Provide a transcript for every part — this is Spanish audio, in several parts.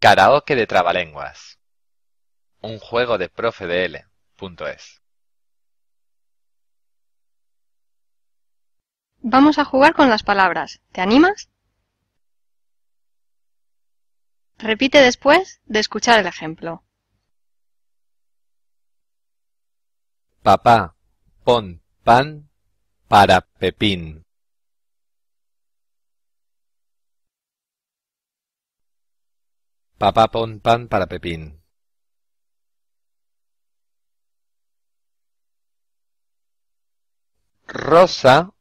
Karaoke de trabalenguas. Un juego de profe de L.es. Vamos a jugar con las palabras. ¿Te animas? Repite después de escuchar el ejemplo. Papá, pon pan para Pepín. Papá pon pan para Pepín. Rosa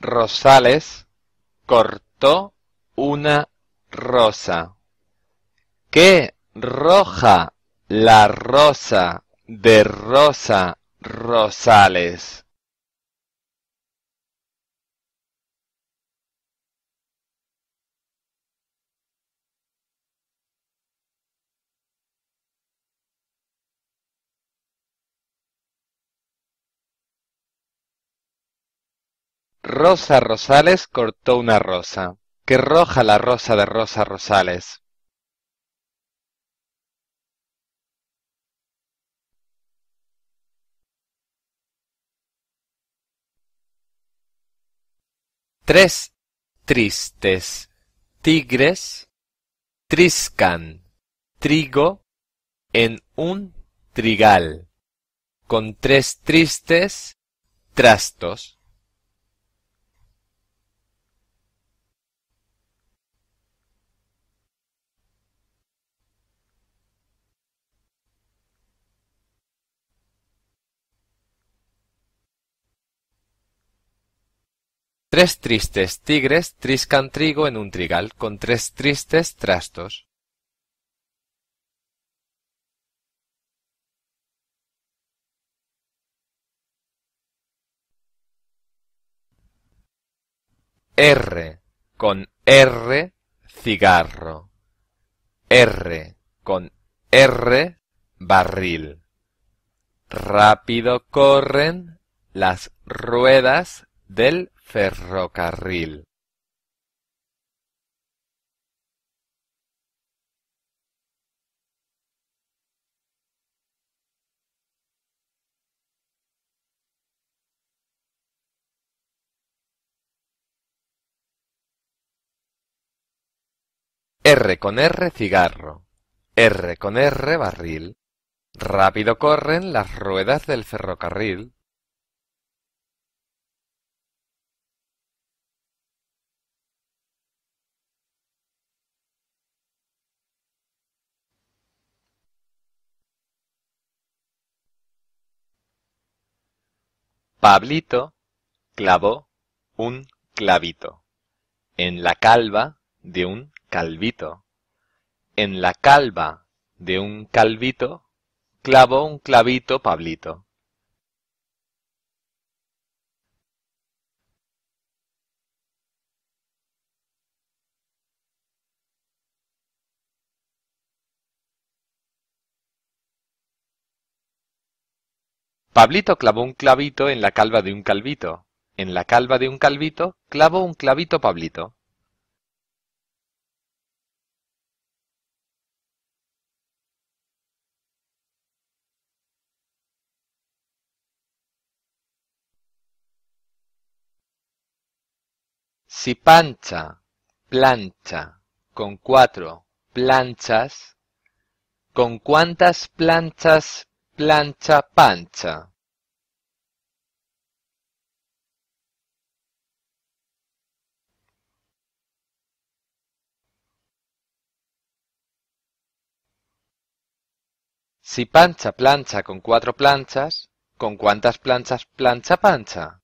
Rosales cortó una rosa. ¡Qué roja la rosa de Rosa Rosales! Rosa Rosales cortó una rosa. ¡Qué roja la rosa de Rosa Rosales! Tres tristes tigres triscan trigo en un trigal con tres tristes trastos. Tres tristes tigres triscan trigo en un trigal con tres tristes trastos. R con R cigarro. R con R barril. Rápido corren las ruedas del ferrocarril. R con R cigarro, R con R barril, rápido corren las ruedas del ferrocarril. Pablito clavó un clavito en la calva de un calvito. En la calva de un calvito clavó un clavito Pablito. Pablito clavó un clavito en la calva de un calvito. En la calva de un calvito clavó un clavito Pablito. Si Pancha plancha con cuatro planchas, ¿con cuántas planchas plancha Pancha? Si Pancha plancha con cuatro planchas, ¿con cuántas planchas plancha Pancha?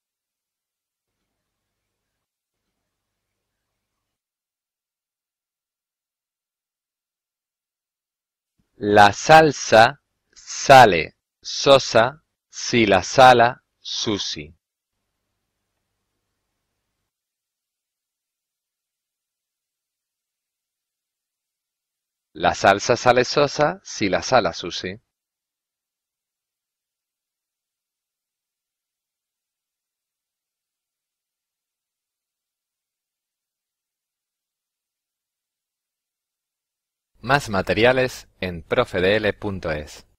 La salsa sale sosa si la sala susi. La salsa sale sosa si la sala susi. Más materiales en profedl.es.